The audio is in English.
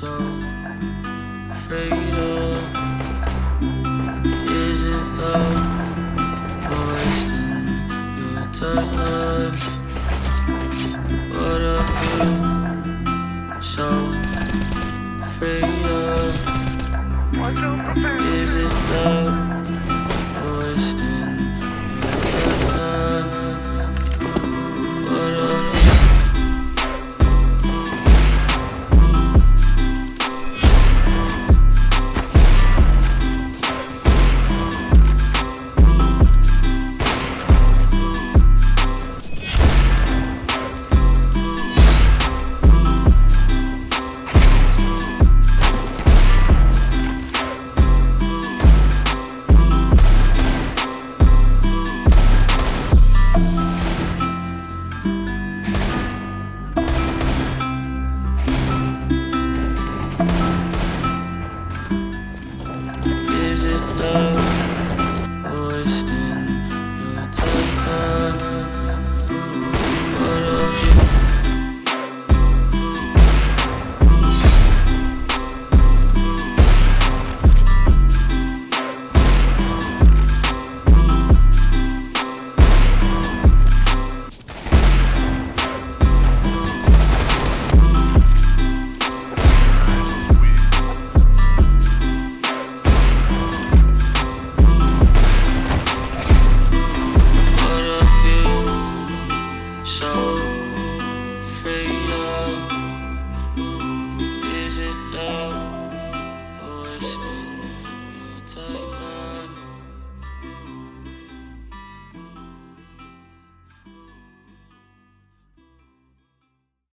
so afraid of? Is it love for wasting your time? What are you so afraid of? Is it love?